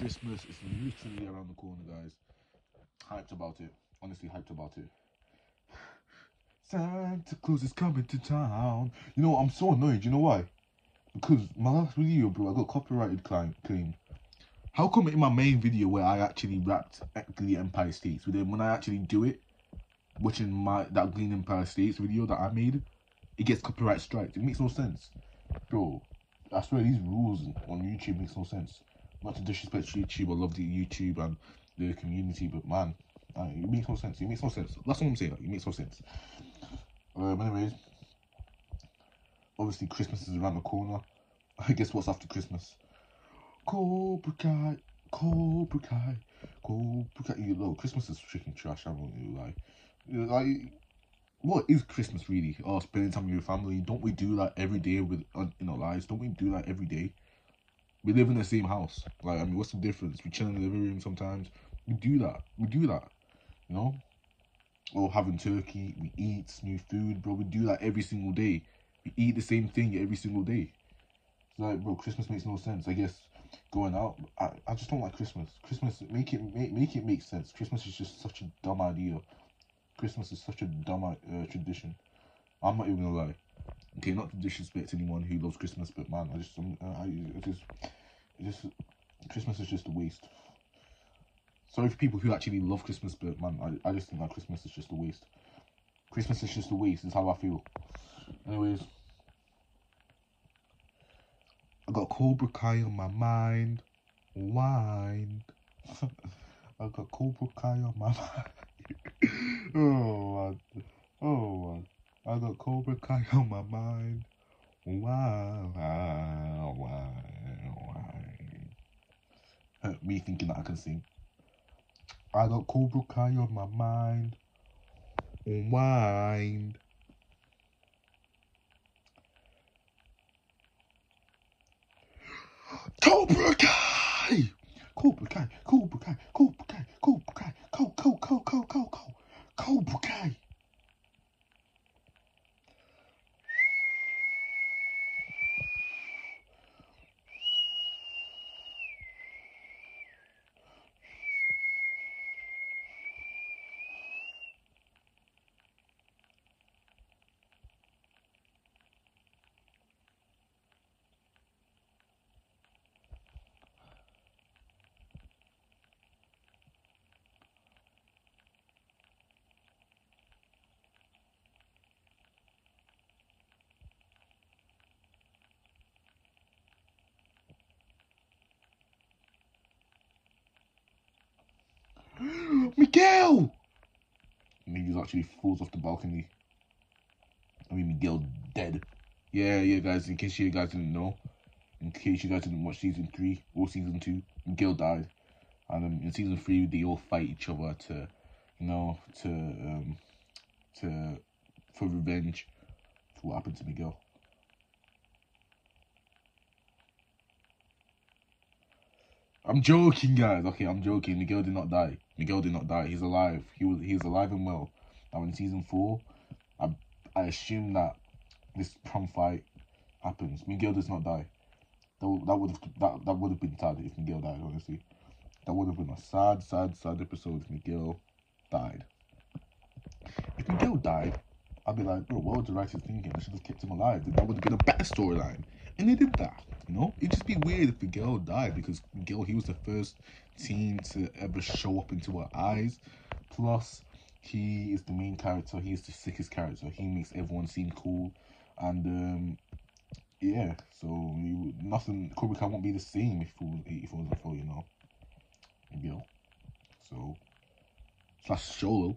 Christmas is literally around the corner, guys. Hyped about it. Honestly, hyped about it. Santa Claus is coming to town. You know, I'm so annoyed. You know why? Because my last video, bro, I got copyrighted claim. claim. How come in my main video where I actually rapped the Empire States, but then when I actually do it, watching my that Green Empire States video that I made, it gets copyright strikes. It makes no sense, bro. I swear these rules on YouTube makes no sense. Not to disrespect YouTube, I love the YouTube and the community, but man, uh, it makes no sense. It makes no sense. That's what I'm saying. It makes no sense. Um, anyways, obviously Christmas is around the corner. I guess what's after Christmas? Cobra Kai, Cobra Kai, Cobra Kai. You know, Christmas is freaking trash. I won't really lie. Like, what is Christmas really? Oh, spending time with your family. Don't we do that every day with uh, in our lives? Don't we do that every day? We live in the same house. Like, I mean, what's the difference? We chill in the living room sometimes. We do that. We do that. You know? Or having turkey. We eat new food, bro. We do that every single day. We eat the same thing every single day. It's like, bro, Christmas makes no sense. I guess going out, I, I just don't like Christmas. Christmas, make it make, make it make sense. Christmas is just such a dumb idea. Christmas is such a dumb uh, tradition. I'm not even gonna lie. Okay, not to disrespect anyone who loves Christmas, but man, I just, um, I, I just, it just, Christmas is just a waste. Sorry for people who actually love Christmas, but man, I, I just think that Christmas is just a waste. Christmas is just a waste. Is how I feel. Anyways, I got Cobra Kai on my mind. Wind. I got Cobra Kai on my mind. oh man. Oh man. I got Cobra Kai on my mind. Wow, wow, wow, wow. Me thinking that I can sing. I got Cobra Kai on my mind. Mind. Cobra Kai! Cobra Kai, Cobra Kai, Cobra Kai, Cobra Kai, Cobra Kai, Cobra Kai, Cobra Kai, Cobra Kai. Miguel! Miguel actually falls off the balcony. I mean, Miguel dead. Yeah, yeah, guys, in case you guys didn't know, in case you guys didn't watch season three or season two, Miguel died. And um, in season three, they all fight each other to, you know, to, um, to, for revenge for what happened to Miguel. I'm joking, guys. Okay, I'm joking. Miguel did not die. Miguel did not die. He's alive. He was he's alive and well. Now in season four, I I assume that this prom fight happens. Miguel does not die. That that would have that that would have been sad if Miguel died. Honestly, that would have been a sad, sad, sad episode if Miguel died. If Miguel died, I'd be like, bro, what was the writers thinking? I should have kept him alive. That would have been a better storyline. And they did that, you know? It'd just be weird if Miguel died because Miguel, he was the first teen to ever show up into our eyes. Plus, he is the main character. He is the sickest character. He makes everyone seem cool. And, um, yeah, so nothing, Cobra Kai won't be the same if it, was, if it for, you know, Miguel. So, slash Xolo.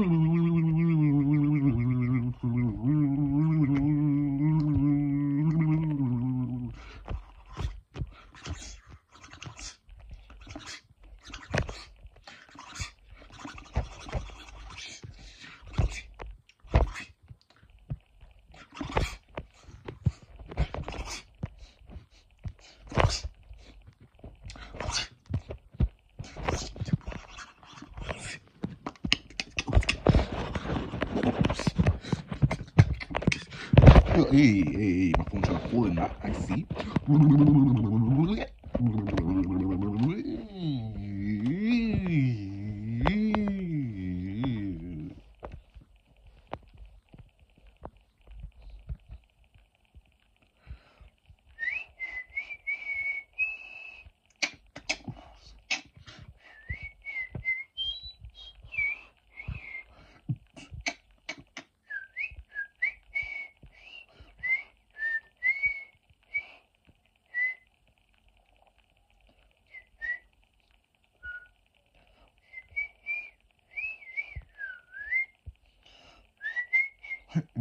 Hey, hey, hey, my phone's trying to fall in that. I see.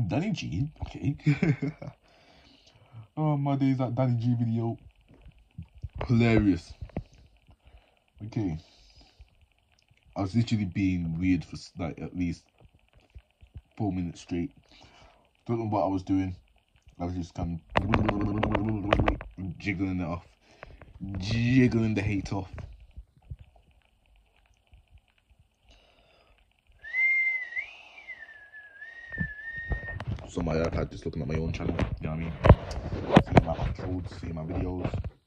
Danny G, okay. oh my days, that Danny G video. Hilarious. Okay. I was literally being weird for like at least four minutes straight. Don't know what I was doing. I was just kind of jiggling it off. Jiggling the hate off. So my iPad just looking at my own channel, you know what I mean? Seeing my uploads, seeing my videos.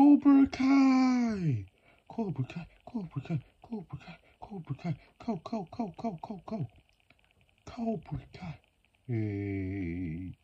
Cobra Kai! Cobra Kai, Cobra Kai, Cobra Kai, Cobra Kai, go, go, go, go, go, go. Cobra Kai. Hey.